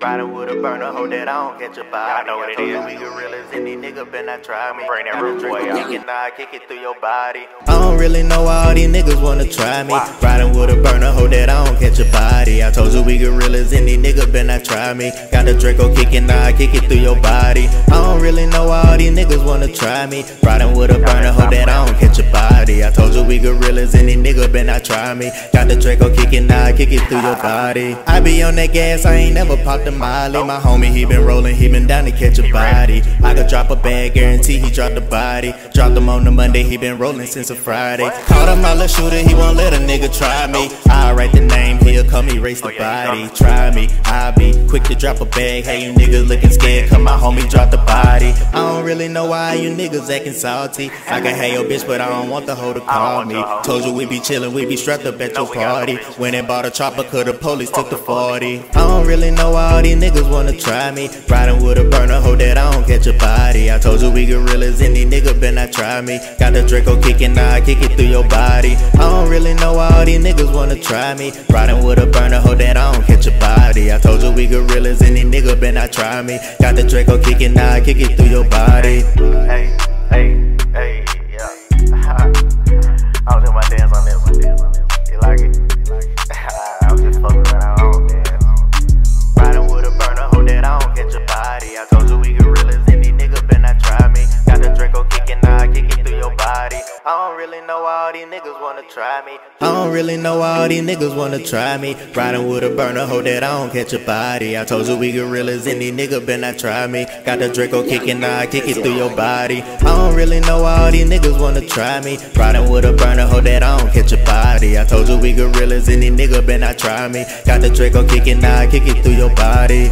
Riding with a burner, hope that I don't catch a body. I know what it is. We gorillas, any nigga better not try me. Bring that root boy out. Kick it, nah, kick it through your body. I don't really know why all these niggas wanna try me. Riding with a burner, hope that I don't catch a body. I told you we gorillas, any nigga better not try me. Got the Draco kicking, nah, kick it through your body. I don't really niggas wanna try me. Riding with a burner, hope that I don't catch a body. I told you we gorillas, any nigga better not try me. Got the Draco kicking, now I kick it through your body. I be on that gas, I ain't never popped a molly. My homie, he been rolling, he been down to catch a body. I could drop a bag, guarantee he drop the body. Dropped him on the Monday, he been rolling since a Friday. Caught him all a shooter, he won't let a nigga try me. Write the name, he'll come erase the body. Try me, I be quick to drop a bag. Hey, you niggas looking scared, come my homie drop the body. I don't really know why you niggas acting salty. I can have your bitch, but I don't want the hoe to call me. Told you we be chillin', we be strapped up at your party. Went and bought a chopper, cause the police took the 40. I don't really know why all these niggas wanna try me. Riding with a burner, hope told you we gorillas, any nigga better not try me. Got the Draco kicking, nah, I kick it through your body. I don't really know why all these niggas wanna try me. Riding with a burner, hope that I don't catch a body. I told you we gorillas, any nigga better not try me. Got the Draco kicking, nah, I kick it through your body. Hey, don't really know all these niggas wanna try me. I don't really know all these niggas wanna try me. Riding with a burner, hope that I don't catch a body. I told you we gorillas, any nigga better not try me. Got the Draco kicking, I kick it through your body. I don't really know all these niggas wanna try me. Riding with a burner, hope that I don't catch a body. I told you we gorillas, any nigga better not try me. Got the Draco kicking, I kick it through your body.